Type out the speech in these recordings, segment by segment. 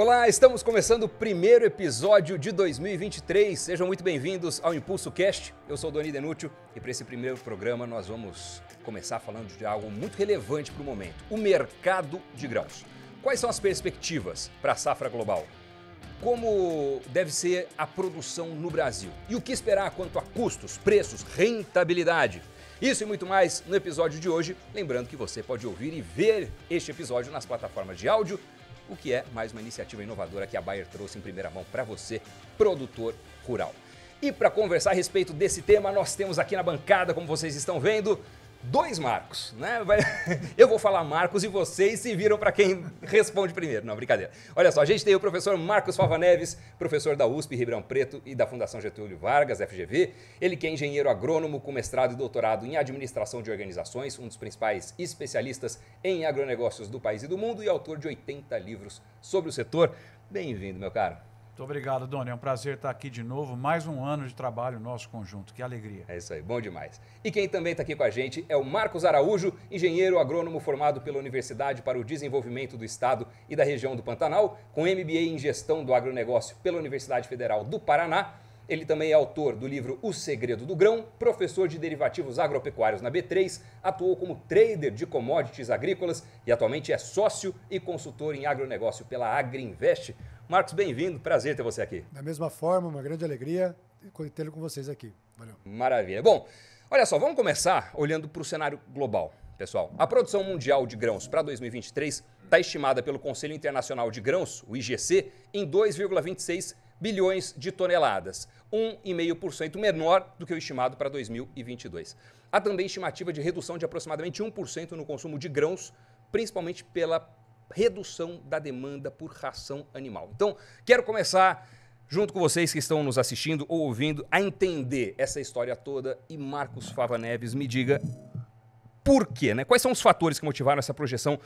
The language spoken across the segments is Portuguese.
Olá, estamos começando o primeiro episódio de 2023. Sejam muito bem-vindos ao Impulso Cast. Eu sou o Doni Denútil e para esse primeiro programa nós vamos começar falando de algo muito relevante para o momento: o mercado de grãos. Quais são as perspectivas para a safra global? Como deve ser a produção no Brasil? E o que esperar quanto a custos, preços, rentabilidade? Isso e muito mais no episódio de hoje. Lembrando que você pode ouvir e ver este episódio nas plataformas de áudio o que é mais uma iniciativa inovadora que a Bayer trouxe em primeira mão para você, produtor rural. E para conversar a respeito desse tema, nós temos aqui na bancada, como vocês estão vendo, dois Marcos, né? Eu vou falar Marcos e vocês se viram para quem responde primeiro. Não, brincadeira. Olha só, a gente tem o professor Marcos Fava Neves, professor da USP Ribeirão Preto e da Fundação Getúlio Vargas, FGV. Ele que é engenheiro agrônomo com mestrado e doutorado em administração de organizações, um dos principais especialistas em agronegócios do país e do mundo e autor de 80 livros sobre o setor. Bem-vindo, meu caro. Muito obrigado, Doni. É um prazer estar aqui de novo. Mais um ano de trabalho nosso conjunto. Que alegria. É isso aí, bom demais. E quem também está aqui com a gente é o Marcos Araújo, engenheiro agrônomo formado pela Universidade para o Desenvolvimento do Estado e da região do Pantanal, com MBA em Gestão do Agronegócio pela Universidade Federal do Paraná. Ele também é autor do livro O Segredo do Grão, professor de derivativos agropecuários na B3, atuou como trader de commodities agrícolas e atualmente é sócio e consultor em agronegócio pela Agriinvest. Marcos, bem-vindo. Prazer ter você aqui. Da mesma forma, uma grande alegria tê-lo com vocês aqui. Valeu. Maravilha. Bom, olha só, vamos começar olhando para o cenário global, pessoal. A produção mundial de grãos para 2023 está estimada pelo Conselho Internacional de Grãos, o IGC, em 2,26 bilhões de toneladas, 1,5% menor do que o estimado para 2022. Há também estimativa de redução de aproximadamente 1% no consumo de grãos, principalmente pela redução da demanda por ração animal. Então, quero começar junto com vocês que estão nos assistindo ou ouvindo a entender essa história toda e Marcos Fava Neves me diga por quê, né? Quais são os fatores que motivaram essa projeção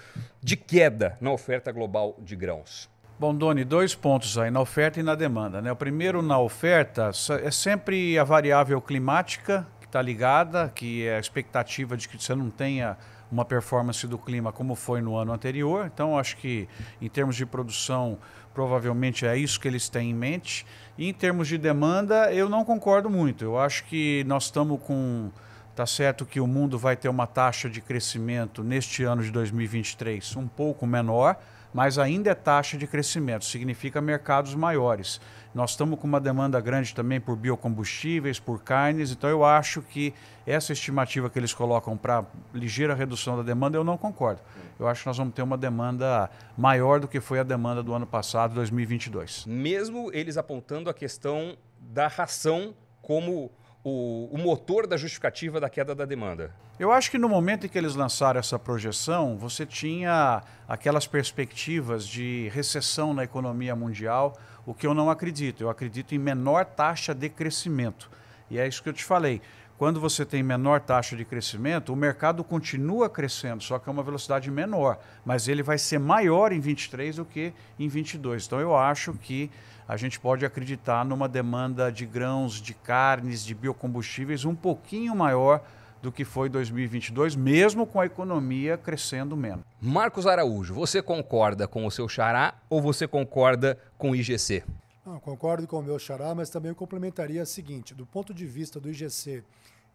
de queda na oferta global de grãos? Bom, Doni, dois pontos aí, na oferta e na demanda. Né? O primeiro, na oferta, é sempre a variável climática que está ligada, que é a expectativa de que você não tenha uma performance do clima como foi no ano anterior. Então, acho que em termos de produção, provavelmente é isso que eles têm em mente. E em termos de demanda, eu não concordo muito. Eu acho que nós estamos com. Tá certo que o mundo vai ter uma taxa de crescimento neste ano de 2023 um pouco menor, mas ainda é taxa de crescimento, significa mercados maiores. Nós estamos com uma demanda grande também por biocombustíveis, por carnes, então eu acho que essa estimativa que eles colocam para ligeira redução da demanda, eu não concordo. Eu acho que nós vamos ter uma demanda maior do que foi a demanda do ano passado, 2022. Mesmo eles apontando a questão da ração como o, o, motor da justificativa da queda da demanda? Eu acho que no momento em que eles lançaram essa projeção, você tinha aquelas perspectivas de recessão na economia mundial, o que eu não acredito. Eu acredito em menor taxa de crescimento. E é isso que eu te falei. Quando você tem menor taxa de crescimento, o mercado continua crescendo, só que é uma velocidade menor, mas ele vai ser maior em 23 do que em 22. Então eu acho que a gente pode acreditar numa demanda de grãos, de carnes, de biocombustíveis um pouquinho maior do que foi 2022, mesmo com a economia crescendo menos. Marcos Araújo, você concorda com o seu xará ou você concorda com o IGC? Não, concordo com o meu xará, mas também eu complementaria o seguinte: do ponto de vista do IGC,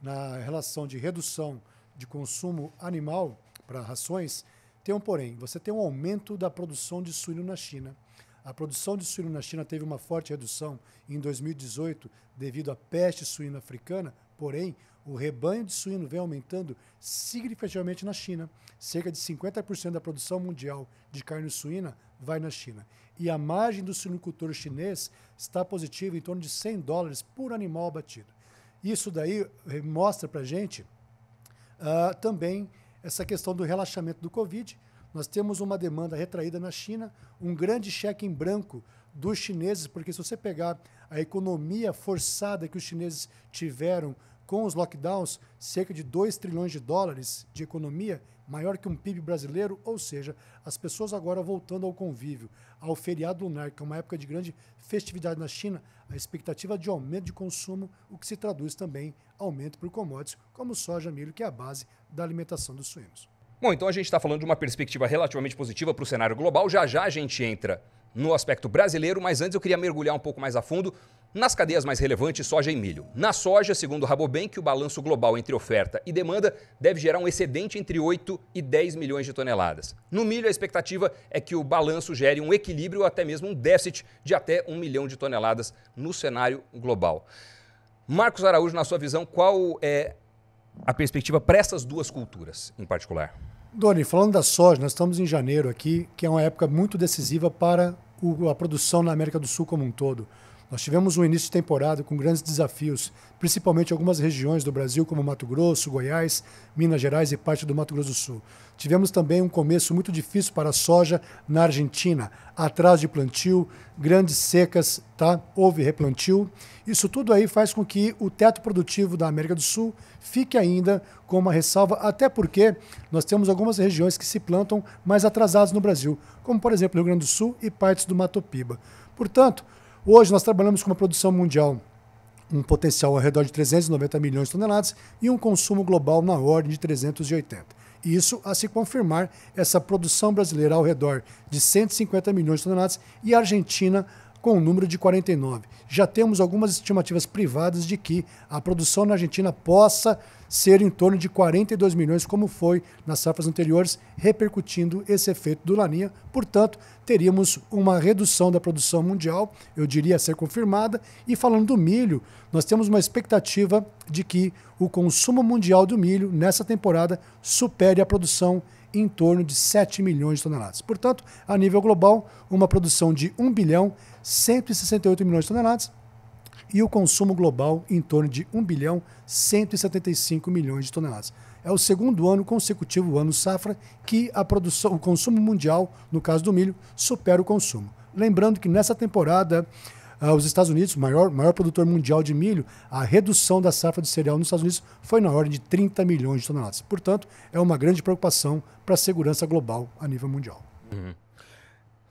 na relação de redução de consumo animal para rações, tem um porém. Você tem um aumento da produção de suíno na China. A produção de suíno na China teve uma forte redução em 2018 devido à peste suína africana, porém, o rebanho de suíno vem aumentando significativamente na China. Cerca de 50% da produção mundial de carne suína vai na China. E a margem do suinocultor chinês está positiva em torno de 100 dólares por animal abatido. Isso daí eh, mostra para a gente uh, também essa questão do relaxamento do Covid. Nós temos uma demanda retraída na China, um grande cheque em branco dos chineses, porque se você pegar a economia forçada que os chineses tiveram com os lockdowns, cerca de 2 trilhões de dólares de economia, maior que um PIB brasileiro, ou seja, as pessoas agora voltando ao convívio, ao feriado lunar, que é uma época de grande festividade na China, a expectativa de aumento de consumo, o que se traduz também aumento por commodities, como soja, milho, que é a base da alimentação dos suínos. Bom, então a gente está falando de uma perspectiva relativamente positiva para o cenário global. Já já a gente entra no aspecto brasileiro, mas antes eu queria mergulhar um pouco mais a fundo nas cadeias mais relevantes, soja e milho. Na soja, segundo o Rabobank, o balanço global entre oferta e demanda deve gerar um excedente entre 8 e 10 milhões de toneladas. No milho, a expectativa é que o balanço gere um equilíbrio ou até mesmo um déficit de até 1 milhão de toneladas no cenário global. Marcos Araújo, na sua visão, qual é a perspectiva para essas duas culturas em particular? Doni, falando da soja, nós estamos em janeiro aqui, que é uma época muito decisiva para a produção na América do Sul como um todo. Nós tivemos um início de temporada com grandes desafios, principalmente em algumas regiões do Brasil, como Mato Grosso, Goiás, Minas Gerais e parte do Mato Grosso do Sul. Tivemos também um começo muito difícil para a soja na Argentina, atrás de plantio, grandes secas, tá? houve replantio. Isso tudo aí faz com que o teto produtivo da América do Sul fique ainda com uma ressalva, até porque nós temos algumas regiões que se plantam mais atrasadas no Brasil, como por exemplo o Rio Grande do Sul e partes do Mato Piba. Portanto, Hoje nós trabalhamos com uma produção mundial, um potencial ao redor de 390 milhões de toneladas e um consumo global na ordem de 380. Isso a se confirmar essa produção brasileira ao redor de 150 milhões de toneladas e a Argentina com um número de 49. Já temos algumas estimativas privadas de que a produção na Argentina possa ser em torno de 42 milhões, como foi nas safras anteriores, repercutindo esse efeito do Laninha. Portanto, teríamos uma redução da produção mundial, eu diria ser confirmada. E falando do milho, nós temos uma expectativa de que o consumo mundial do milho nessa temporada supere a produção em torno de 7 milhões de toneladas. Portanto, a nível global, uma produção de 1 bilhão 168 milhões de toneladas e o consumo global em torno de 1 bilhão 175 milhões de toneladas. É o segundo ano consecutivo, o ano safra, que a produção, o consumo mundial, no caso do milho, supera o consumo. Lembrando que nessa temporada, uh, os Estados Unidos, o maior, maior produtor mundial de milho, a redução da safra de cereal nos Estados Unidos foi na ordem de 30 milhões de toneladas. Portanto, é uma grande preocupação para a segurança global a nível mundial. Uhum.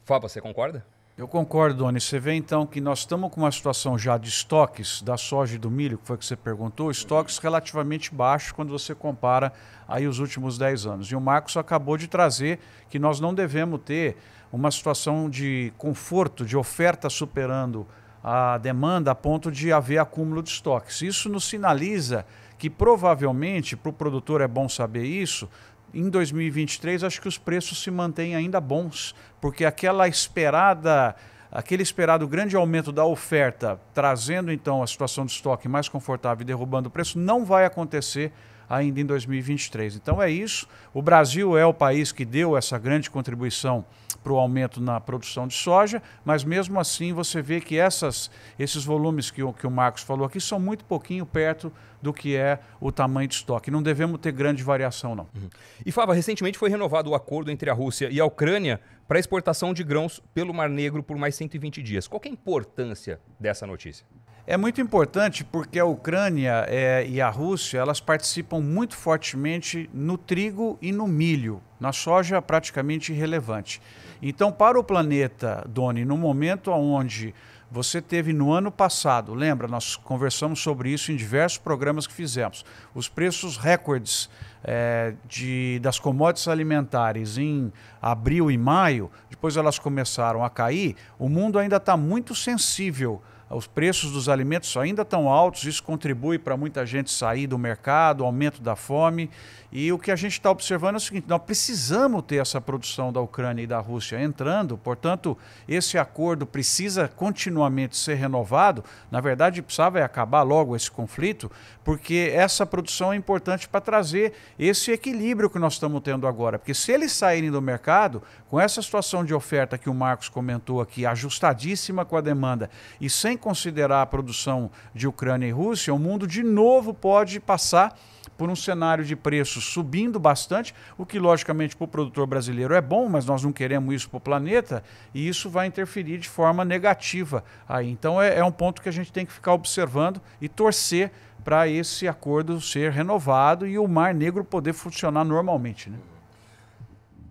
Fábio, você concorda? Eu concordo, Doni. Você vê então que nós estamos com uma situação já de estoques da soja e do milho, que foi que você perguntou, estoques relativamente baixos quando você compara aí os últimos 10 anos. E o Marcos acabou de trazer que nós não devemos ter uma situação de conforto, de oferta superando a demanda a ponto de haver acúmulo de estoques. Isso nos sinaliza que provavelmente, para o produtor é bom saber isso, em 2023 acho que os preços se mantêm ainda bons, porque aquela esperada, aquele esperado grande aumento da oferta, trazendo então a situação de estoque mais confortável e derrubando o preço, não vai acontecer ainda em 2023. Então é isso. O Brasil é o país que deu essa grande contribuição para o aumento na produção de soja, mas mesmo assim você vê que essas, esses volumes que o, que o Marcos falou aqui são muito pouquinho perto do que é o tamanho de estoque. Não devemos ter grande variação, não. Uhum. E Fava, recentemente foi renovado o acordo entre a Rússia e a Ucrânia para exportação de grãos pelo Mar Negro por mais 120 dias. Qual é a importância dessa notícia? É muito importante porque a Ucrânia é, e a Rússia elas participam muito fortemente no trigo e no milho, na soja praticamente irrelevante. Então, para o planeta, Doni, no momento onde você teve no ano passado, lembra, nós conversamos sobre isso em diversos programas que fizemos, os preços recordes é, de, das commodities alimentares em abril e maio, depois elas começaram a cair, o mundo ainda está muito sensível os preços dos alimentos ainda estão altos, isso contribui para muita gente sair do mercado, aumento da fome. E o que a gente está observando é o seguinte: nós precisamos ter essa produção da Ucrânia e da Rússia entrando, portanto, esse acordo precisa continuamente ser renovado. Na verdade, precisava acabar logo esse conflito, porque essa produção é importante para trazer esse equilíbrio que nós estamos tendo agora. Porque se eles saírem do mercado, com essa situação de oferta que o Marcos comentou aqui, ajustadíssima com a demanda, e sem considerar a produção de Ucrânia e Rússia, o mundo de novo pode passar por um cenário de preços subindo bastante, o que logicamente para o produtor brasileiro é bom, mas nós não queremos isso para o planeta e isso vai interferir de forma negativa aí. Então é, é um ponto que a gente tem que ficar observando e torcer para esse acordo ser renovado e o Mar Negro poder funcionar normalmente. Né?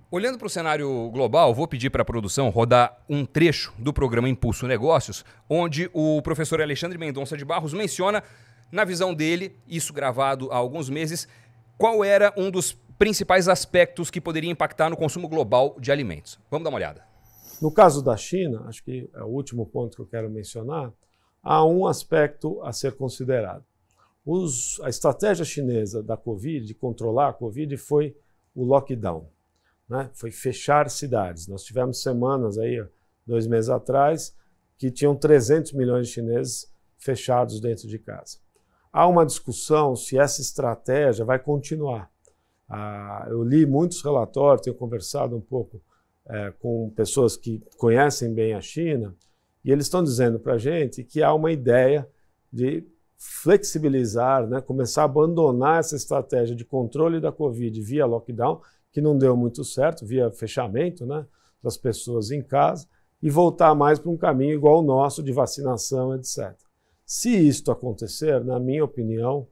Olhando para o cenário global, vou pedir para a produção rodar um trecho do programa Impulso Negócios, onde o professor Alexandre Mendonça de Barros menciona, na visão dele, isso gravado há alguns meses, qual era um dos principais aspectos que poderiam impactar no consumo global de alimentos. Vamos dar uma olhada. No caso da China, acho que é o último ponto que eu quero mencionar, há um aspecto a ser considerado. Os, a estratégia chinesa da Covid, de controlar a Covid, foi o lockdown. Né? Foi fechar cidades. Nós tivemos semanas aí, dois meses atrás, que tinham 300 milhões de chineses fechados dentro de casa. Há uma discussão se essa estratégia vai continuar. Ah, eu li muitos relatórios, tenho conversado um pouco é, com pessoas que conhecem bem a China, e eles estão dizendo para a gente que há uma ideia de flexibilizar, né, começar a abandonar essa estratégia de controle da Covid via lockdown, que não deu muito certo, via fechamento né, das pessoas em casa, e voltar mais para um caminho igual ao nosso de vacinação, etc. Se isto acontecer, na minha opinião,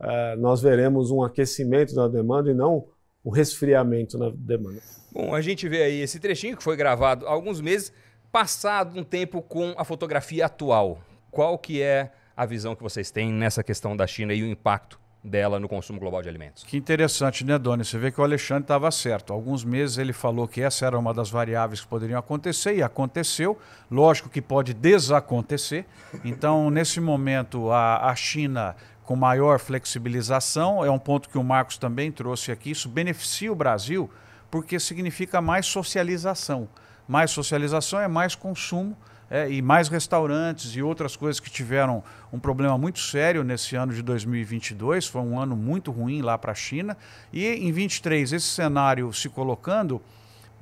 é, nós veremos um aquecimento da demanda e não um resfriamento na demanda. Bom, a gente vê aí esse trechinho que foi gravado há alguns meses, passado um tempo com a fotografia atual. Qual que é a visão que vocês têm nessa questão da China e o impacto dela no consumo global de alimentos. Que interessante, né, Doni? Você vê que o Alexandre estava certo. Alguns meses ele falou que essa era uma das variáveis que poderiam acontecer e aconteceu. Lógico que pode desacontecer. Então, nesse momento, a, a China com maior flexibilização é um ponto que o Marcos também trouxe aqui. Isso beneficia o Brasil porque significa mais socialização. Mais socialização é mais consumo é, e mais restaurantes e outras coisas que tiveram um problema muito sério nesse ano de 2022. Foi um ano muito ruim lá para a China. E em 23, esse cenário se colocando,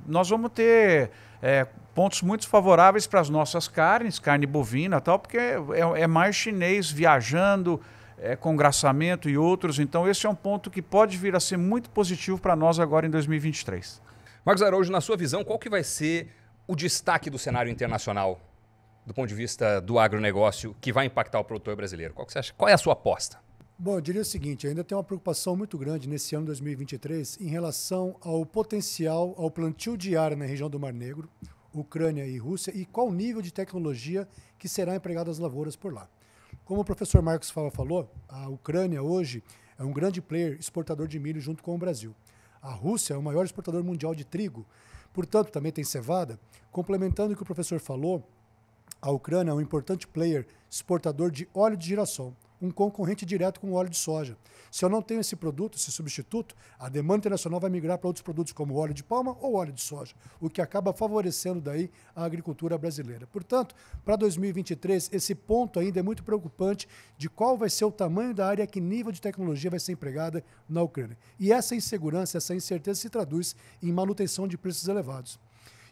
nós vamos ter é, pontos muito favoráveis para as nossas carnes, carne bovina tal, porque é, é mais chinês viajando, é, com graçamento e outros. Então, esse é um ponto que pode vir a ser muito positivo para nós agora em 2023. Marcos Araújo, na sua visão, qual que vai ser o destaque do cenário internacional do ponto de vista do agronegócio que vai impactar o produtor brasileiro? Qual, você acha? Qual é a sua aposta? Bom, eu diria o seguinte: ainda tem uma preocupação muito grande nesse ano 2023 em relação ao potencial, ao plantio de área na região do Mar Negro, Ucrânia e Rússia, e qual nível de tecnologia que será empregado às lavouras por lá. Como o professor Marcos Fava falou, a Ucrânia hoje é um grande player exportador de milho junto com o Brasil. A Rússia é o maior exportador mundial de trigo, portanto, também tem cevada. Complementando o que o professor falou, a Ucrânia é um importante player exportador de óleo de girassol, um concorrente direto com o óleo de soja. Se eu não tenho esse produto, esse substituto, a demanda internacional vai migrar para outros produtos como óleo de palma ou óleo de soja, o que acaba favorecendo daí a agricultura brasileira. Portanto, para 2023, esse ponto ainda é muito preocupante de qual vai ser o tamanho da área, que nível de tecnologia vai ser empregada na Ucrânia. E essa insegurança, essa incerteza se traduz em manutenção de preços elevados.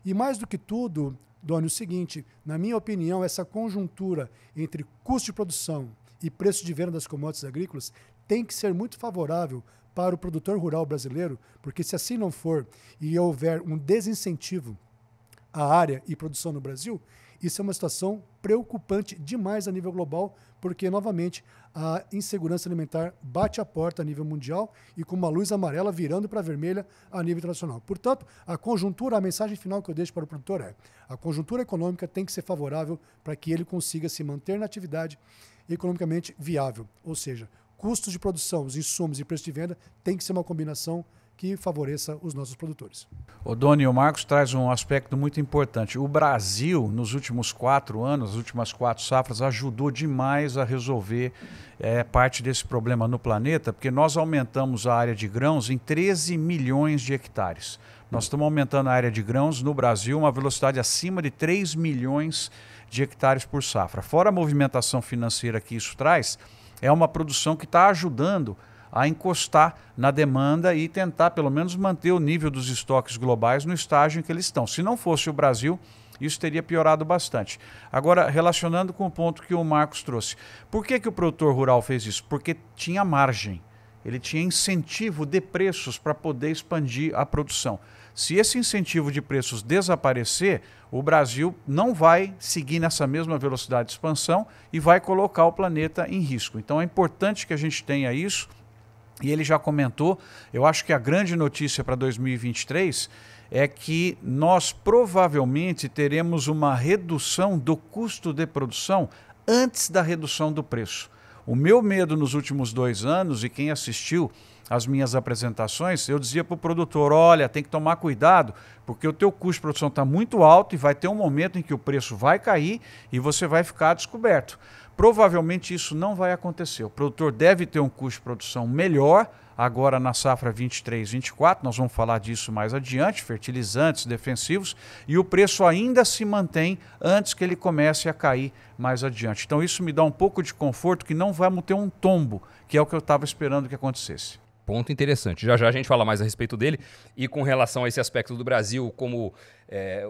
E mais do que tudo, Doni, o seguinte, na minha opinião, essa conjuntura entre custo de produção e preço de venda das commodities agrícolas tem que ser muito favorável para o produtor rural brasileiro, porque se assim não for e houver um desincentivo à área e produção no Brasil, isso é uma situação preocupante demais a nível global, porque, novamente, a insegurança alimentar bate a porta a nível mundial e com uma luz amarela virando para vermelha a nível internacional. Portanto, a conjuntura, a mensagem final que eu deixo para o produtor é: a conjuntura econômica tem que ser favorável para que ele consiga se manter na atividade economicamente viável. Ou seja, custos de produção, os insumos e preço de venda tem que ser uma combinação que favoreça os nossos produtores. O Doni, o Marcos traz um aspecto muito importante. O Brasil, nos últimos quatro anos, as últimas quatro safras, ajudou demais a resolver é, parte desse problema no planeta, porque nós aumentamos a área de grãos em 13 milhões de hectares. Nós estamos aumentando a área de grãos no Brasil uma velocidade acima de 3 milhões de hectares por safra. Fora a movimentação financeira que isso traz, é uma produção que está ajudando a encostar na demanda e tentar pelo menos manter o nível dos estoques globais no estágio em que eles estão. Se não fosse o Brasil, isso teria piorado bastante. Agora, relacionando com o ponto que o Marcos trouxe, por que, que o produtor rural fez isso? Porque tinha margem, ele tinha incentivo de preços para poder expandir a produção. Se esse incentivo de preços desaparecer, o Brasil não vai seguir nessa mesma velocidade de expansão e vai colocar o planeta em risco. Então é importante que a gente tenha isso e ele já comentou, eu acho que a grande notícia para 2023 é que nós provavelmente teremos uma redução do custo de produção antes da redução do preço. O meu medo nos últimos dois anos, e quem assistiu as minhas apresentações, eu dizia para o produtor, olha, tem que tomar cuidado, porque o teu custo de produção está muito alto e vai ter um momento em que o preço vai cair e você vai ficar descoberto. Provavelmente isso não vai acontecer. O produtor deve ter um custo de produção melhor, agora na safra 23, 24, nós vamos falar disso mais adiante, fertilizantes, defensivos, e o preço ainda se mantém antes que ele comece a cair mais adiante. Então isso me dá um pouco de conforto que não vamos ter um tombo, que é o que eu estava esperando que acontecesse. Ponto interessante. Já já a gente fala mais a respeito dele. E com relação a esse aspecto do Brasil, como é,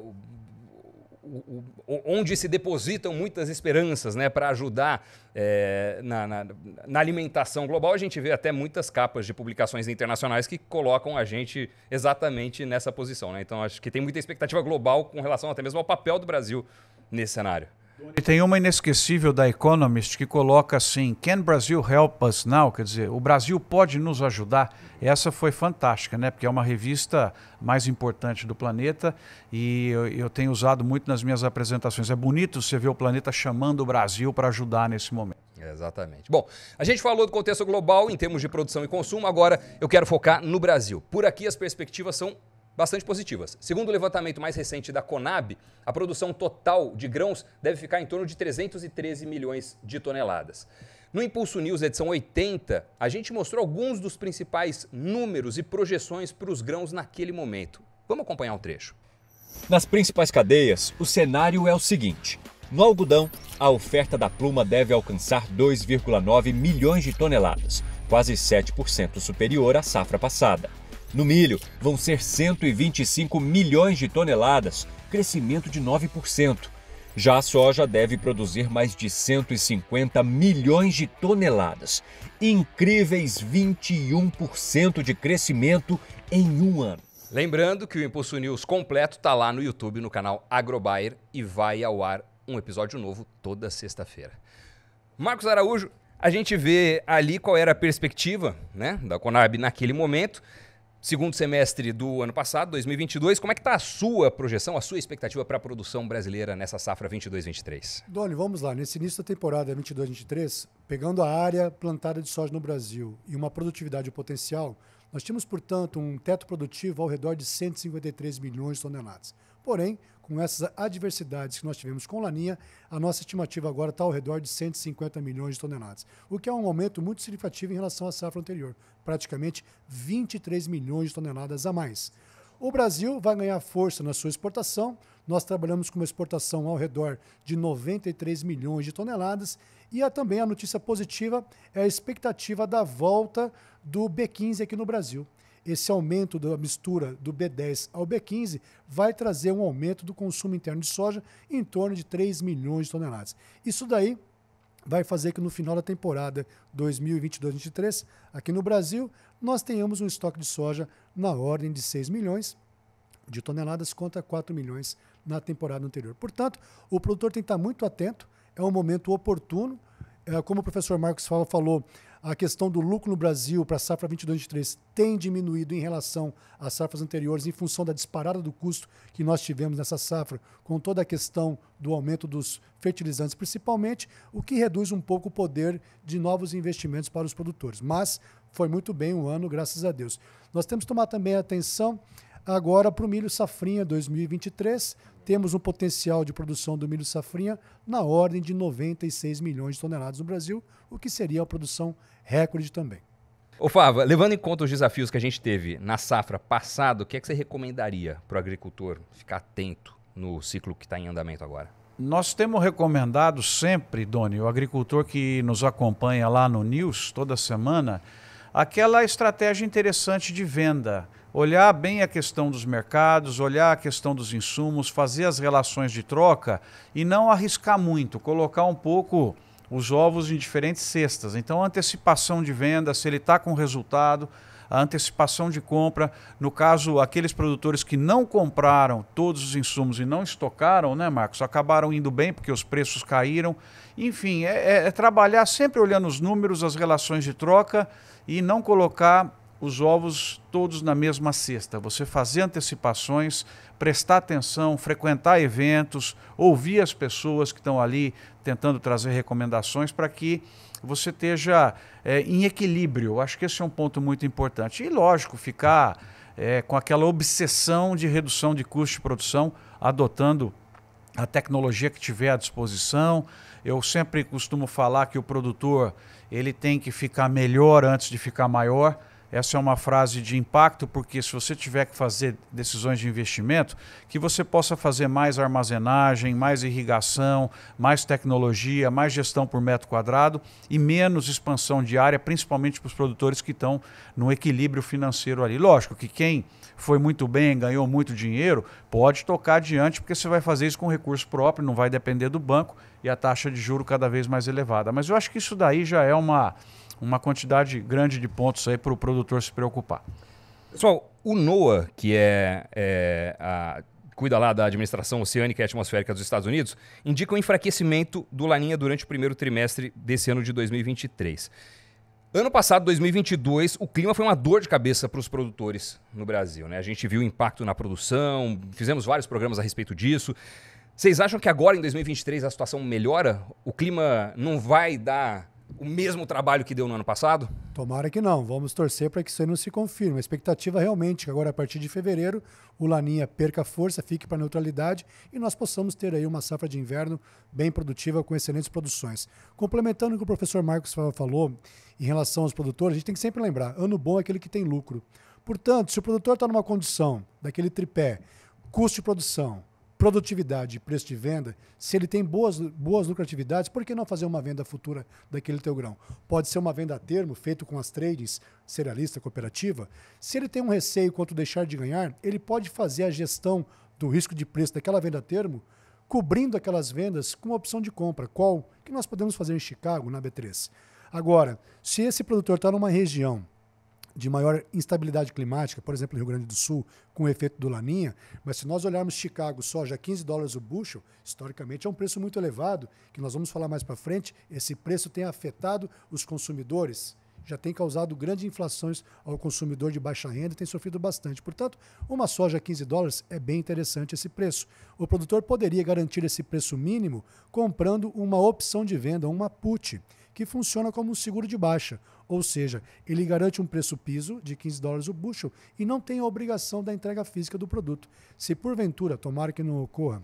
o, o, onde se depositam muitas esperanças né, para ajudar é, na, na, na, alimentação global, a gente vê até muitas capas de publicações internacionais que colocam a gente exatamente nessa posição. Né? Então, acho que tem muita expectativa global com relação até mesmo ao papel do Brasil nesse cenário. E tem uma inesquecível da Economist que coloca assim: Can Brazil help us now? Quer dizer, o Brasil pode nos ajudar. Essa foi fantástica, né? Porque é uma revista mais importante do planeta e eu, eu tenho usado muito nas minhas apresentações. É bonito você ver o planeta chamando o Brasil para ajudar nesse momento. Exatamente. Bom, a gente falou do contexto global em termos de produção e consumo, agora eu quero focar no Brasil. Por aqui as perspectivas são bastante positivas. Segundo o levantamento mais recente da Conab, a produção total de grãos deve ficar em torno de 313 milhões de toneladas. No Impulso News, edição 80, a gente mostrou alguns dos principais números e projeções para os grãos naquele momento. Vamos acompanhar um trecho. Nas principais cadeias, o cenário é o seguinte: no algodão, a oferta da pluma deve alcançar 2,9 milhões de toneladas, quase 7% superior à safra passada. No milho, vão ser 125 milhões de toneladas, crescimento de 9%. Já a soja deve produzir mais de 150 milhões de toneladas, incríveis 21% de crescimento em um ano. Lembrando que o Impulso News completo está lá no YouTube, no canal Agrobayer, e vai ao ar um episódio novo toda sexta-feira. Marcos Araújo, a gente vê ali qual era a perspectiva né, da Conab naquele momento segundo semestre do ano passado, 2022. Como é que está a sua projeção, a sua expectativa para a produção brasileira nessa safra 22-23? Doni, vamos lá. Nesse início da temporada 22-23, pegando a área plantada de soja no Brasil e uma produtividade potencial, nós tínhamos, portanto, um teto produtivo ao redor de 153 milhões de toneladas. Porém, com essas adversidades que nós tivemos com Laninha, a nossa estimativa agora está ao redor de 150 milhões de toneladas, o que é um aumento muito significativo em relação à safra anterior, praticamente 23 milhões de toneladas a mais. O Brasil vai ganhar força na sua exportação. Nós trabalhamos com uma exportação ao redor de 93 milhões de toneladas. E há também a notícia positiva é a expectativa da volta do B15 aqui no Brasil esse aumento da mistura do B10 ao B15 vai trazer um aumento do consumo interno de soja em torno de 3 milhões de toneladas. Isso daí vai fazer que no final da temporada 2022-23, aqui no Brasil, nós tenhamos um estoque de soja na ordem de 6 milhões de toneladas contra 4 milhões na temporada anterior. Portanto, o produtor tem que estar muito atento, é um momento oportuno. É, como o professor Marcos falou, a questão do lucro no Brasil para a safra 22-23 tem diminuído em relação às safras anteriores em função da disparada do custo que nós tivemos nessa safra, com toda a questão do aumento dos fertilizantes principalmente, o que reduz um pouco o poder de novos investimentos para os produtores. Mas foi muito bem o ano, graças a Deus. Nós temos que tomar também atenção agora para o milho safrinha 2023 temos um potencial de produção do milho safrinha na ordem de 96 milhões de toneladas no Brasil, o que seria a produção recorde também. Ô Fava, levando em conta os desafios que a gente teve na safra passada, o que é que você recomendaria para o agricultor ficar atento no ciclo que está em andamento agora? Nós temos recomendado sempre, Doni, o agricultor que nos acompanha lá no News toda semana, aquela estratégia interessante de venda olhar bem a questão dos mercados, olhar a questão dos insumos, fazer as relações de troca e não arriscar muito, colocar um pouco os ovos em diferentes cestas. Então, antecipação de venda, se ele está com resultado, a antecipação de compra, no caso, aqueles produtores que não compraram todos os insumos e não estocaram, né, Marcos, acabaram indo bem porque os preços caíram. Enfim, é, é, é trabalhar sempre olhando os números, as relações de troca e não colocar os ovos todos na mesma cesta. Você fazer antecipações, prestar atenção, frequentar eventos, ouvir as pessoas que estão ali tentando trazer recomendações para que você esteja é, em equilíbrio. Acho que esse é um ponto muito importante. E, lógico, ficar é, com aquela obsessão de redução de custo de produção, adotando a tecnologia que tiver à disposição. Eu sempre costumo falar que o produtor ele tem que ficar melhor antes de ficar maior. Essa é uma frase de impacto, porque se você tiver que fazer decisões de investimento, que você possa fazer mais armazenagem, mais irrigação, mais tecnologia, mais gestão por metro quadrado e menos expansão de área, principalmente para os produtores que estão no equilíbrio financeiro ali. Lógico que quem foi muito bem, ganhou muito dinheiro, pode tocar adiante, porque você vai fazer isso com recurso próprio, não vai depender do banco e a taxa de juro cada vez mais elevada. Mas eu acho que isso daí já é uma uma quantidade grande de pontos aí para o produtor se preocupar. Pessoal, o NOAA, que é, é a, cuida lá da administração oceânica e atmosférica dos Estados Unidos, indica o um enfraquecimento do Laninha durante o primeiro trimestre desse ano de 2023. Ano passado, 2022, o clima foi uma dor de cabeça para os produtores no Brasil. Né? A gente viu o impacto na produção, fizemos vários programas a respeito disso. Vocês acham que agora, em 2023, a situação melhora? O clima não vai dar o mesmo trabalho que deu no ano passado? Tomara que não. Vamos torcer para que isso aí não se confirme. A expectativa realmente que agora, a partir de fevereiro, o Laninha perca força, fique para neutralidade e nós possamos ter aí uma safra de inverno bem produtiva com excelentes produções. Complementando o que o professor Marcos falou em relação aos produtores, a gente tem que sempre lembrar: ano bom é aquele que tem lucro. Portanto, se o produtor está numa condição daquele tripé, custo de produção, produtividade e preço de venda, se ele tem boas, boas lucratividades, por que não fazer uma venda futura daquele teu grão? Pode ser uma venda a termo, feito com as trades, cerealista, cooperativa. Se ele tem um receio quanto deixar de ganhar, ele pode fazer a gestão do risco de preço daquela venda a termo, cobrindo aquelas vendas com opção de compra. Qual? Que nós podemos fazer em Chicago, na B3. Agora, se esse produtor está numa região de maior instabilidade climática, por exemplo, no Rio Grande do Sul, com o efeito do Laninha, mas se nós olharmos Chicago, soja 15 dólares o bushel, historicamente é um preço muito elevado, que nós vamos falar mais para frente, esse preço tem afetado os consumidores, já tem causado grandes inflações ao consumidor de baixa renda e tem sofrido bastante. Portanto, uma soja a 15 dólares é bem interessante esse preço. O produtor poderia garantir esse preço mínimo comprando uma opção de venda, uma put que funciona como um seguro de baixa, ou seja, ele garante um preço piso de 15 dólares o bushel e não tem a obrigação da entrega física do produto. Se porventura, tomara que não ocorra,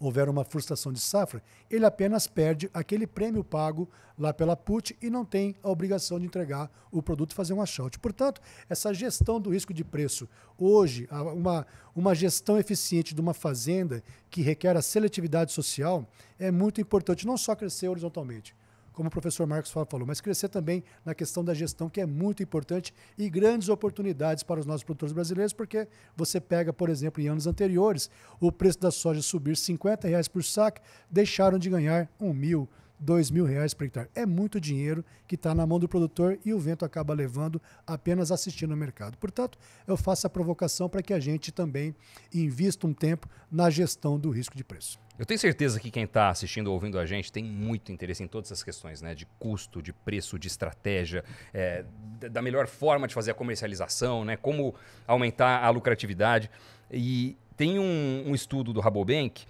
houver uma frustração de safra, ele apenas perde aquele prêmio pago lá pela PUT e não tem a obrigação de entregar o produto e fazer um achout. Portanto, essa gestão do risco de preço, hoje, uma, uma gestão eficiente de uma fazenda que requer a seletividade social é muito importante, não só crescer horizontalmente, como o professor Marcos falou, mas crescer também na questão da gestão, que é muito importante, e grandes oportunidades para os nossos produtores brasileiros, porque você pega, por exemplo, em anos anteriores, o preço da soja subir 50 reais por saco, deixaram de ganhar um mil, dois mil reais por hectare. É muito dinheiro que está na mão do produtor e o vento acaba levando apenas assistindo ao mercado. Portanto, eu faço a provocação para que a gente também invista um tempo na gestão do risco de preço. Eu tenho certeza que quem está assistindo ou ouvindo a gente tem muito interesse em todas essas questões, né? De custo, de preço, de estratégia, é, da melhor forma de fazer a comercialização, né? Como aumentar a lucratividade. E tem um, um estudo do Rabobank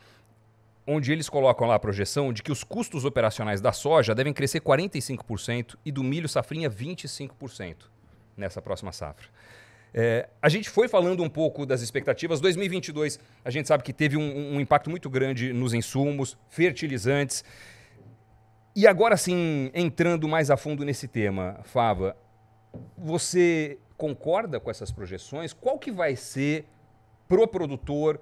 onde eles colocam lá a projeção de que os custos operacionais da soja devem crescer 45% e do milho safrinha 25% nessa próxima safra. É, a gente foi falando um pouco das expectativas. 2022, a gente sabe que teve um, um impacto muito grande nos insumos, fertilizantes. E agora sim, entrando mais a fundo nesse tema, Fava, você concorda com essas projeções? Qual que vai ser pro produtor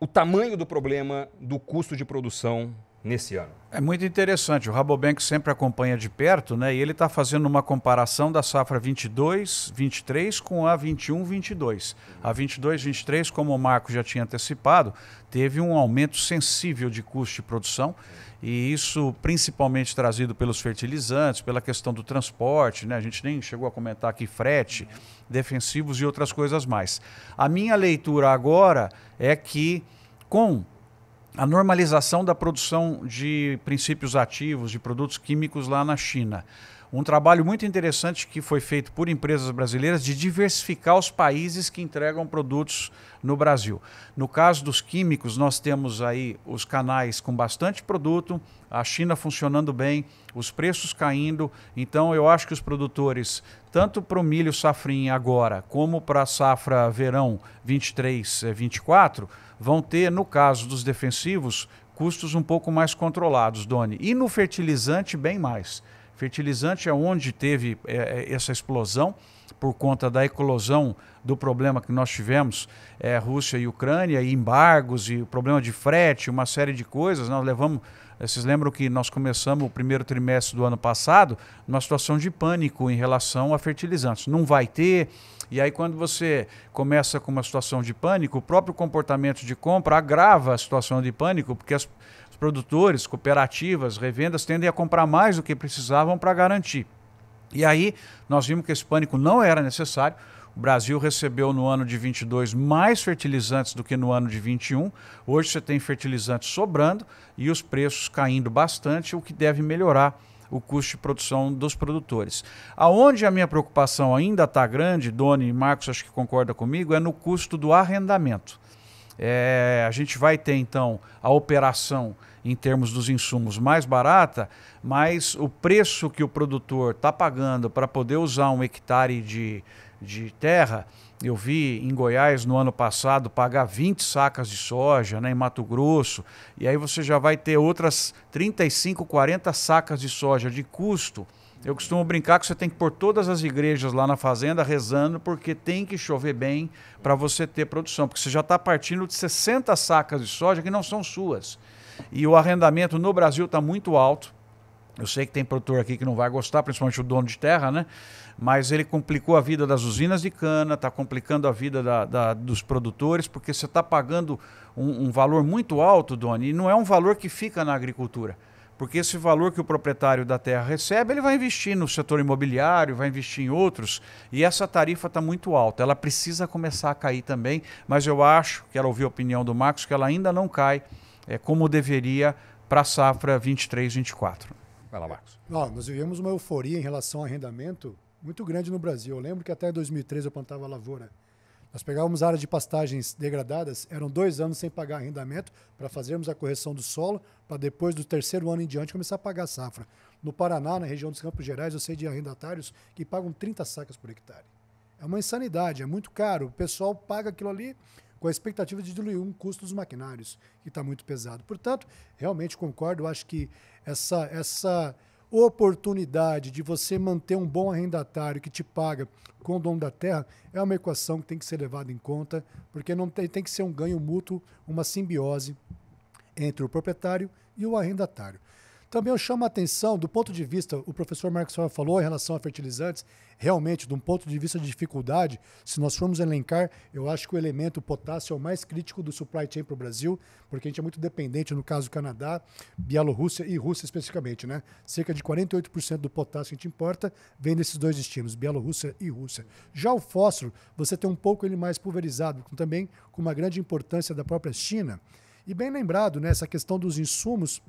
o tamanho do problema do custo de produção nesse ano? É muito interessante. O Rabobank sempre acompanha de perto, né? E ele está fazendo uma comparação da safra 22, 23 com a 21, 22. A 22, 23, como o Marco já tinha antecipado, teve um aumento sensível de custo de produção. E isso principalmente trazido pelos fertilizantes, pela questão do transporte, né? A gente nem chegou a comentar aqui frete, defensivos e outras coisas mais. A minha leitura agora é que com a normalização da produção de princípios ativos, de produtos químicos lá na China. Um trabalho muito interessante que foi feito por empresas brasileiras de diversificar os países que entregam produtos no Brasil. No caso dos químicos, nós temos aí os canais com bastante produto, a China funcionando bem, os preços caindo. Então, eu acho que os produtores, tanto para o milho safrinha agora, como para a safra verão 23, 24, eh, vão ter, no caso dos defensivos, custos um pouco mais controlados, Doni. E no fertilizante, bem mais. Fertilizante é onde teve é, essa explosão por conta da eclosão do problema que nós tivemos, é, Rússia e Ucrânia, e embargos, e o problema de frete, uma série de coisas. Nós levamos. Vocês lembram que nós começamos o primeiro trimestre do ano passado numa situação de pânico em relação a fertilizantes. Não vai ter. E aí, quando você começa com uma situação de pânico, o próprio comportamento de compra agrava a situação de pânico, porque as, produtores, cooperativas, revendas tendem a comprar mais do que precisavam para garantir. E aí nós vimos que esse pânico não era necessário. O Brasil recebeu no ano de 22 mais fertilizantes do que no ano de 21. Hoje você tem fertilizantes sobrando e os preços caindo bastante, o que deve melhorar o custo de produção dos produtores. Aonde a minha preocupação ainda está grande, Doni e Marcos acho que concorda comigo, é no custo do arrendamento. É, a gente vai ter então a operação em termos dos insumos mais barata, mas o preço que o produtor está pagando para poder usar um hectare de, de terra, eu vi em Goiás no ano passado pagar 20 sacas de soja, né, em Mato Grosso, e aí você já vai ter outras 35, 40 sacas de soja de custo eu costumo brincar que você tem que pôr todas as igrejas lá na fazenda rezando, porque tem que chover bem para você ter produção. Porque você já está partindo de 60 sacas de soja que não são suas. E o arrendamento no Brasil está muito alto. Eu sei que tem produtor aqui que não vai gostar, principalmente o dono de terra, né? Mas ele complicou a vida das usinas de cana, está complicando a vida da, da, dos produtores, porque você está pagando um, um valor muito alto, Doni, e não é um valor que fica na agricultura. Porque esse valor que o proprietário da terra recebe, ele vai investir no setor imobiliário, vai investir em outros, e essa tarifa está muito alta. Ela precisa começar a cair também, mas eu acho, quero ouvir a opinião do Marcos, que ela ainda não cai é, como deveria para a safra 23-24. Vai lá, Marcos. Não, nós vivemos uma euforia em relação ao arrendamento muito grande no Brasil. Eu lembro que até 2013 eu plantava lavoura. Nós pegávamos áreas de pastagens degradadas, eram dois anos sem pagar arrendamento para fazermos a correção do solo, para depois do terceiro ano em diante começar a pagar a safra. No Paraná, na região dos Campos Gerais, eu sei de arrendatários que pagam 30 sacas por hectare. É uma insanidade, é muito caro. O pessoal paga aquilo ali com a expectativa de diluir um custo dos maquinários, que está muito pesado. Portanto, realmente concordo, acho que essa, essa oportunidade de você manter um bom arrendatário que te paga com o dono da terra é uma equação que tem que ser levada em conta, porque não tem, tem que ser um ganho mútuo, uma simbiose entre o proprietário e o arrendatário. Também eu chamo a atenção, do ponto de vista, o professor Marcos falou em relação a fertilizantes, realmente, de um ponto de vista de dificuldade, se nós formos elencar, eu acho que o elemento potássio é o mais crítico do supply chain para o Brasil, porque a gente é muito dependente, no caso do Canadá, Bielorrússia e Rússia especificamente. Né? Cerca de 48% do potássio que a gente importa vem desses dois destinos, Bielorrússia e Rússia. Já o fósforo, você tem um pouco ele mais pulverizado, também com uma grande importância da própria China. E bem lembrado, né, essa questão dos insumos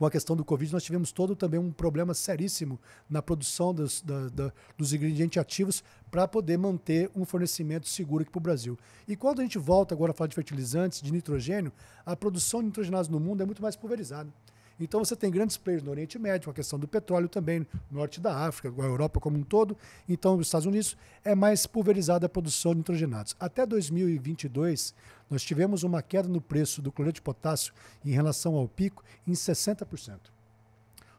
com a questão do Covid, nós tivemos todo também um problema seríssimo na produção dos, da, da, dos ingredientes ativos para poder manter um fornecimento seguro aqui para o Brasil. E quando a gente volta agora a falar de fertilizantes, de nitrogênio, a produção de nitrogenados no mundo é muito mais pulverizada. Então você tem grandes players no Oriente Médio, com a questão do petróleo também, no norte da África, a Europa como um todo. Então, nos Estados Unidos é mais pulverizada a produção de nitrogenados. Até 2022, nós tivemos uma queda no preço do cloreto de potássio em relação ao pico em 60%.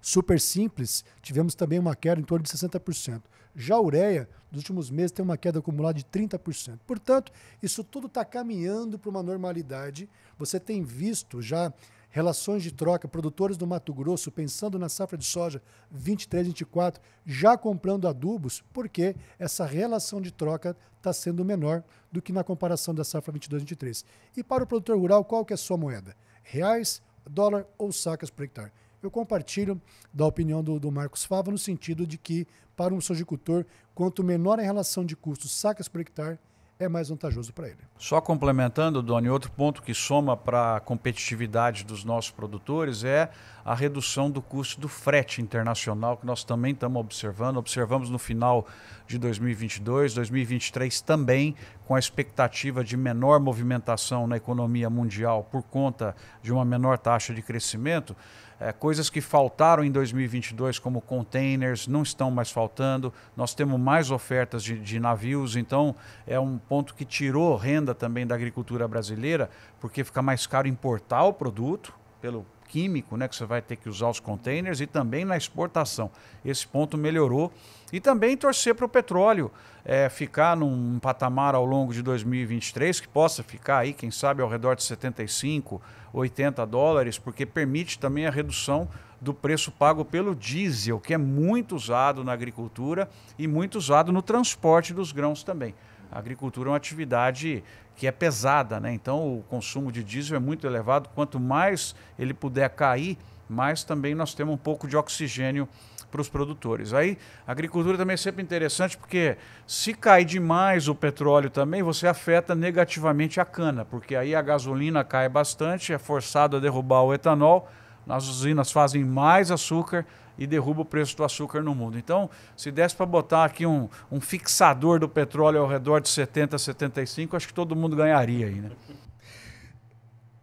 Super simples, tivemos também uma queda em torno de 60%. Já a ureia, nos últimos meses, tem uma queda acumulada de 30%. Portanto, isso tudo está caminhando para uma normalidade. Você tem visto já relações de troca, produtores do Mato Grosso pensando na safra de soja 23, 24, já comprando adubos, porque essa relação de troca está sendo menor do que na comparação da safra 22, 23. E para o produtor rural, qual que é a sua moeda? Reais, dólar ou sacas por hectare? Eu compartilho da opinião do, do Marcos Fava no sentido de que, para um sojicultor, quanto menor a relação de custos sacas por hectare, é mais vantajoso para ele. Só complementando, Doni, outro ponto que soma para a competitividade dos nossos produtores é a redução do custo do frete internacional, que nós também estamos observando. Observamos no final de 2022, 2023 também, com a expectativa de menor movimentação na economia mundial por conta de uma menor taxa de crescimento. É, coisas que faltaram em 2022, como containers, não estão mais faltando. Nós temos mais ofertas de, de, navios, então é um ponto que tirou renda também da agricultura brasileira, porque fica mais caro importar o produto pelo químico, né, que você vai ter que usar os containers e também na exportação. Esse ponto melhorou. E também torcer para o petróleo é, ficar num patamar ao longo de 2023, que possa ficar aí, quem sabe, ao redor de 75, 80 dólares, porque permite também a redução do preço pago pelo diesel, que é muito usado na agricultura e muito usado no transporte dos grãos também. A agricultura é uma atividade que é pesada, né? Então o consumo de diesel é muito elevado. Quanto mais ele puder cair, mais também nós temos um pouco de oxigênio para os produtores. Aí a agricultura também é sempre interessante porque se cai demais o petróleo também, você afeta negativamente a cana, porque aí a gasolina cai bastante, é forçado a derrubar o etanol, as usinas fazem mais açúcar e derruba o preço do açúcar no mundo. Então, se desse para botar aqui um, um fixador do petróleo ao redor de 70, 75, acho que todo mundo ganharia aí, né?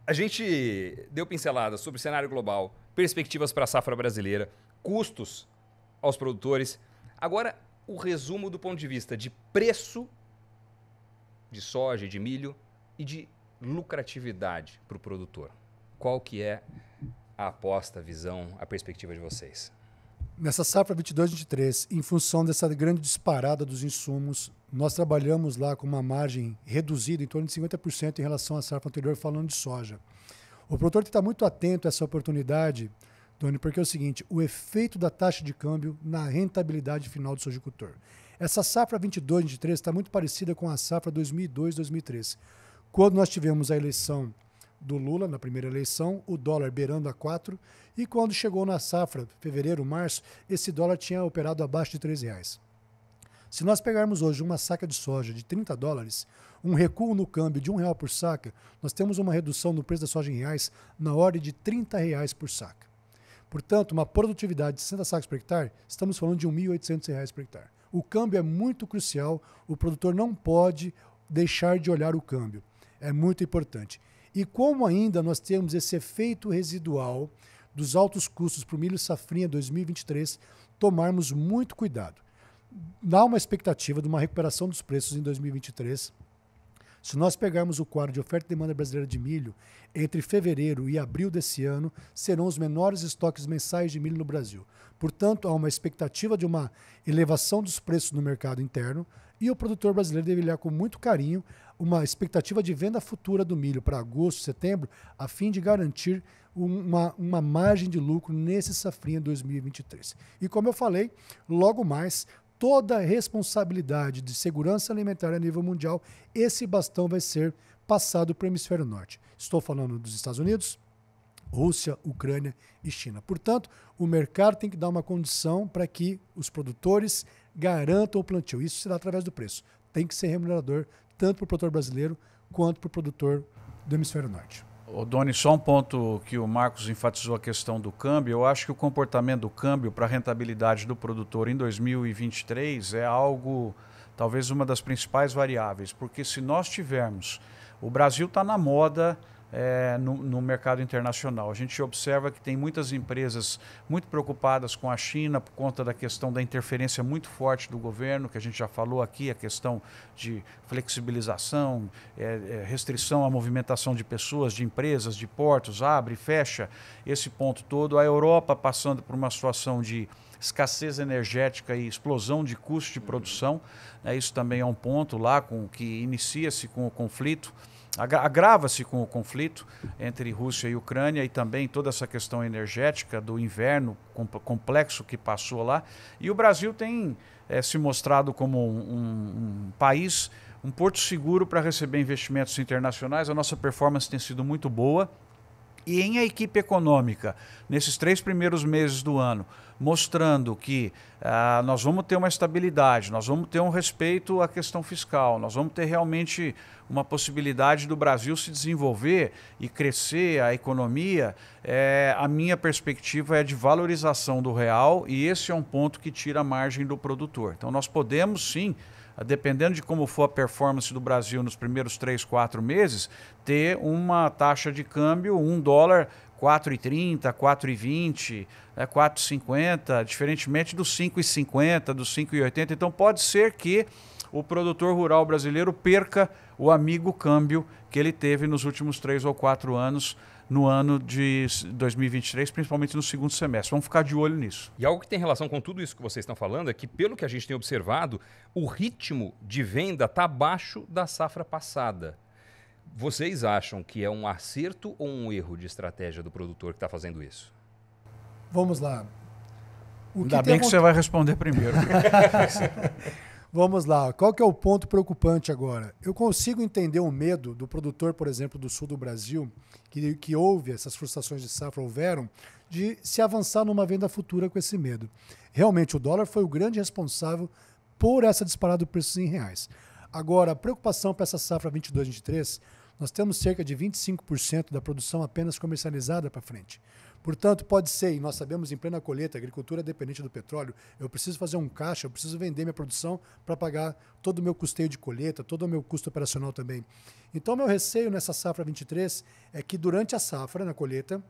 A gente deu pincelada sobre o cenário global, perspectivas para a safra brasileira, custos aos produtores. Agora, o resumo do ponto de vista de preço de soja de milho e de lucratividade para o produtor. Qual que é a aposta, a visão, a perspectiva de vocês? Nessa safra 22-23, em função dessa grande disparada dos insumos, nós trabalhamos lá com uma margem reduzida em torno de 50% em relação à safra anterior, falando de soja. O produtor está muito atento a essa oportunidade, Doni, porque é o seguinte: o efeito da taxa de câmbio na rentabilidade final do sojicultor. Essa safra 22-23 está muito parecida com a safra 2002-2003, quando nós tivemos a eleição do Lula na primeira eleição, o dólar beirando a 4, e quando chegou na safra, fevereiro, março, esse dólar tinha operado abaixo de 3 reais. Se nós pegarmos hoje uma saca de soja de 30 dólares, um recuo no câmbio de um real por saca, nós temos uma redução no preço da soja em reais na ordem de 30 reais por saca. Portanto, uma produtividade de 60 sacos por hectare, estamos falando de R$ 1.800 por hectare. O câmbio é muito crucial, o produtor não pode deixar de olhar o câmbio. É muito importante. E como ainda nós temos esse efeito residual dos altos custos para o milho safrinha 2023, tomarmos muito cuidado. Dá uma expectativa de uma recuperação dos preços em 2023. Se nós pegarmos o quadro de oferta e demanda brasileira de milho, entre fevereiro e abril desse ano, serão os menores estoques mensais de milho no Brasil. Portanto, há uma expectativa de uma elevação dos preços no mercado interno e o produtor brasileiro deve olhar com muito carinho uma expectativa de venda futura do milho para agosto, setembro, a fim de garantir uma, uma margem de lucro nesse safrinha 2023. E como eu falei, logo mais, toda a responsabilidade de segurança alimentar a nível mundial, esse bastão vai ser passado para o hemisfério norte. Estou falando dos Estados Unidos, Rússia, Ucrânia e China. Portanto, o mercado tem que dar uma condição para que os produtores garantam o plantio. Isso se dá através do preço. Tem que ser remunerador tanto para o produtor brasileiro quanto para o produtor do hemisfério norte. O Doni, só um ponto que o Marcos enfatizou a questão do câmbio. Eu acho que o comportamento do câmbio para a rentabilidade do produtor em 2023 é algo, talvez uma das principais variáveis, porque se nós tivermos, o Brasil está na moda é, no, no, mercado internacional. A gente observa que tem muitas empresas muito preocupadas com a China por conta da questão da interferência muito forte do governo, que a gente já falou aqui, a questão de flexibilização, é, é, restrição à movimentação de pessoas, de empresas, de portos, abre, fecha, esse ponto todo. A Europa passando por uma situação de escassez energética e explosão de custo de produção. Né, isso também é um ponto lá com que inicia-se com o conflito agrava-se com o conflito entre Rússia e Ucrânia e também toda essa questão energética do inverno complexo que passou lá. E o Brasil tem é, se mostrado como um, um, um país, um porto seguro para receber investimentos internacionais. A nossa performance tem sido muito boa. E em a equipe econômica, nesses três primeiros meses do ano, mostrando que ah, nós vamos ter uma estabilidade, nós vamos ter um respeito à questão fiscal, nós vamos ter realmente uma possibilidade do Brasil se desenvolver e crescer a economia, é, a minha perspectiva é de valorização do real e esse é um ponto que tira a margem do produtor. Então nós podemos sim dependendo de como for a performance do Brasil nos primeiros três, quatro meses, ter uma taxa de câmbio, um dólar 4,30, 4,20, né, 4,50, diferentemente dos 5,50, dos 5,80. Então pode ser que o produtor rural brasileiro perca o amigo câmbio que ele teve nos últimos três ou quatro anos no ano de 2023, principalmente no segundo semestre. Vamos ficar de olho nisso. E algo que tem relação com tudo isso que vocês estão falando é que, pelo que a gente tem observado, o ritmo de venda está abaixo da safra passada. Vocês acham que é um acerto ou um erro de estratégia do produtor que está fazendo isso? Vamos lá. O Ainda bem que você vai responder primeiro. Vamos lá. Qual que é o ponto preocupante agora? Eu consigo entender o medo do produtor, por exemplo, do sul do Brasil, que, que houve essas frustrações de safra, houveram, de se avançar numa venda futura com esse medo. Realmente, o dólar foi o grande responsável por essa disparada de preços em reais. Agora, a preocupação para essa safra 22-23, nós temos cerca de 25% da produção apenas comercializada para frente. Portanto, pode ser, e nós sabemos em plena colheita, a agricultura é dependente do petróleo, eu preciso fazer um caixa, eu preciso vender minha produção para pagar todo o meu custeio de colheita, todo o meu custo operacional também. Então, meu receio nessa safra 23 é que durante a safra, na colheita,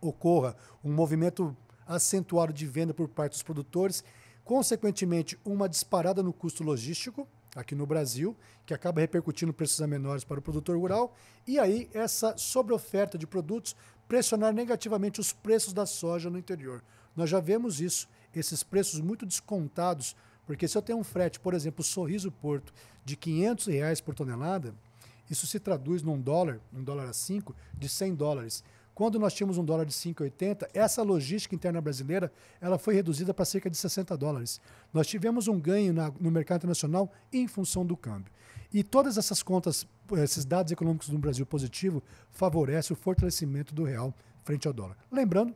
ocorra um movimento acentuado de venda por parte dos produtores, consequentemente, uma disparada no custo logístico, aqui no Brasil, que acaba repercutindo preços a menores para o produtor rural, e aí essa sobreoferta de produtos pressionar negativamente os preços da soja no interior. Nós já vemos isso, esses preços muito descontados, porque se eu tenho um frete, por exemplo, Sorriso Porto, de 500 reais por tonelada, isso se traduz num dólar, um dólar a 5, de 100 dólares. Quando nós tínhamos um dólar de 5,80, essa logística interna brasileira ela foi reduzida para cerca de 60 dólares. Nós tivemos um ganho na, no mercado internacional em função do câmbio. E todas essas contas, esses dados econômicos no Brasil positivo, favorecem o fortalecimento do real frente ao dólar. Lembrando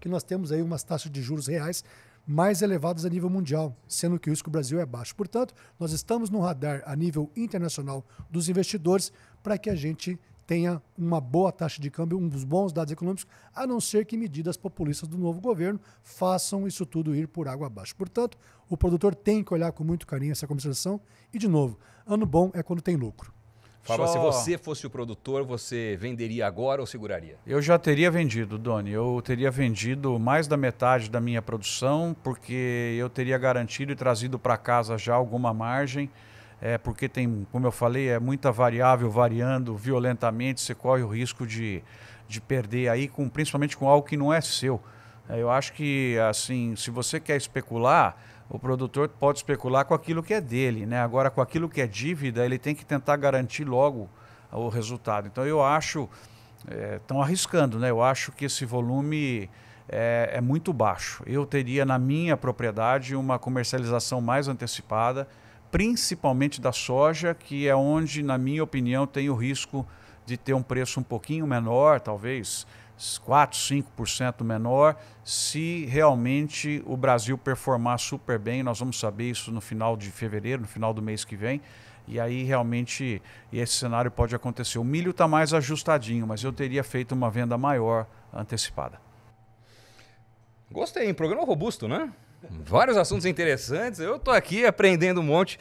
que nós temos aí umas taxas de juros reais mais elevadas a nível mundial, sendo que o risco do Brasil é baixo. Portanto, nós estamos no radar a nível internacional dos investidores para que a gente tenha uma boa taxa de câmbio, uns bons dados econômicos, a não ser que medidas populistas do novo governo façam isso tudo ir por água abaixo. Portanto, o produtor tem que olhar com muito carinho essa comercialização e, de novo, ano bom é quando tem lucro. Fala, Só... se você fosse o produtor, você venderia agora ou seguraria? Eu já teria vendido, Doni. Eu teria vendido mais da metade da minha produção, porque eu teria garantido e trazido para casa já alguma margem é, porque tem, como eu falei, é muita variável variando violentamente, você corre o risco de, de perder aí, com, principalmente com algo que não é seu. É, eu acho que, assim, se você quer especular, o produtor pode especular com aquilo que é dele, né? Agora, com aquilo que é dívida, ele tem que tentar garantir logo o resultado. Então, eu acho, estão é, arriscando, né? Eu acho que esse volume é, é muito baixo. Eu teria na minha propriedade uma comercialização mais antecipada, principalmente da soja, que é onde, na minha opinião, tem o risco de ter um preço um pouquinho menor, talvez 4, 5% menor, se realmente o Brasil performar super bem. Nós vamos saber isso no final de fevereiro, no final do mês que vem. E aí realmente esse cenário pode acontecer. O milho está mais ajustadinho, mas eu teria feito uma venda maior antecipada. Gostei, hein? Programa robusto, né? Vários assuntos interessantes. Eu estou aqui aprendendo um monte.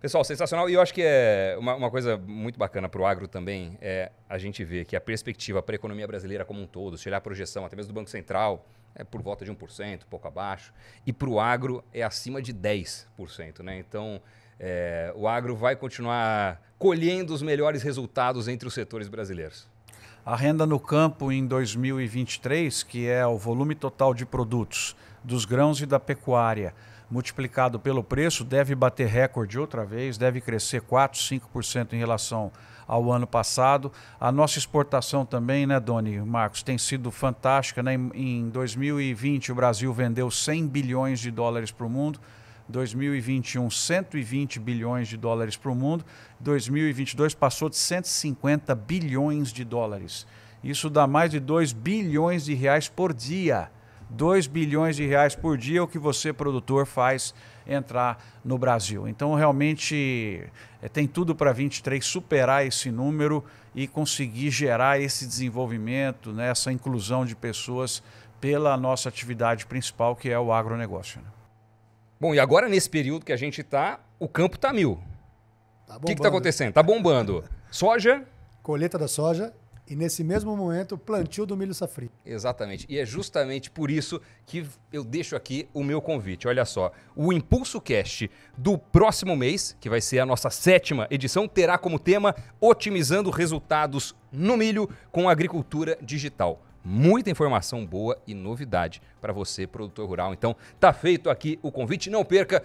Pessoal, sensacional. E eu acho que é uma, uma coisa muito bacana para o agro também é a gente ver que a perspectiva para a economia brasileira como um todo, se olhar a projeção até mesmo do Banco Central, é por volta de 1%, pouco abaixo. E para o agro é acima de 10%. Né? Então, é, o agro vai continuar colhendo os melhores resultados entre os setores brasileiros. A renda no campo em 2023, que é o volume total de produtos dos grãos e da pecuária, multiplicado pelo preço, deve bater recorde outra vez, deve crescer 4, 5% em relação ao ano passado. A nossa exportação também, né, Doni Marcos, tem sido fantástica. Né? Em 2020, o Brasil vendeu 100 bilhões de dólares para o mundo. 2021, 120 bilhões de dólares para o mundo. 2022 passou de 150 bilhões de dólares. Isso dá mais de 2 bilhões de reais por dia. 2 bilhões de reais por dia é o que você, produtor, faz entrar no Brasil. Então, realmente, é, tem tudo para 23 superar esse número e conseguir gerar esse desenvolvimento, né, essa inclusão de pessoas pela nossa atividade principal, que é o agronegócio. Né? Bom, e agora nesse período que a gente está, o campo está mil. Tá o que está acontecendo? Está bombando. Soja. Colheita da soja e nesse mesmo momento plantio do milho safrinho. Exatamente. E é justamente por isso que eu deixo aqui o meu convite. Olha só, o Impulso Cast do próximo mês, que vai ser a nossa sétima edição, terá como tema otimizando resultados no milho com agricultura digital. Muita informação boa e novidade para você, produtor rural. Então, tá feito aqui o convite. Não perca.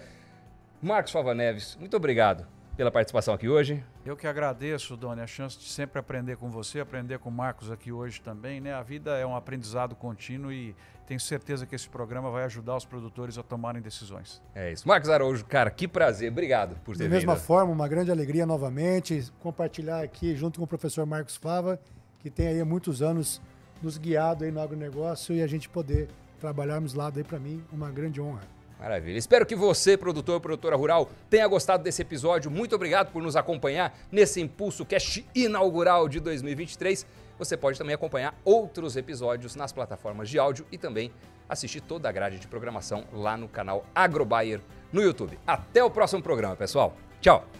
Marcos Fava Neves, muito obrigado pela participação aqui hoje. Eu que agradeço, Doni, a chance de sempre aprender com você, aprender com o Marcos aqui hoje também. Né? A vida é um aprendizado contínuo e tenho certeza que esse programa vai ajudar os produtores a tomarem decisões. É isso. Marcos Araújo, cara, que prazer. Obrigado por ter vindo. Da mesma forma, uma grande alegria novamente compartilhar aqui junto com o professor Marcos Fava, que tem aí há muitos anos nos guiado aí no agronegócio e a gente poder trabalharmos lado aí para mim, uma grande honra. Maravilha. Espero que você, produtor ou produtora rural, tenha gostado desse episódio. Muito obrigado por nos acompanhar nesse Impulso Cast inaugural de 2023. Você pode também acompanhar outros episódios nas plataformas de áudio e também assistir toda a grade de programação lá no canal AgroBuyer no YouTube. Até o próximo programa, pessoal. Tchau!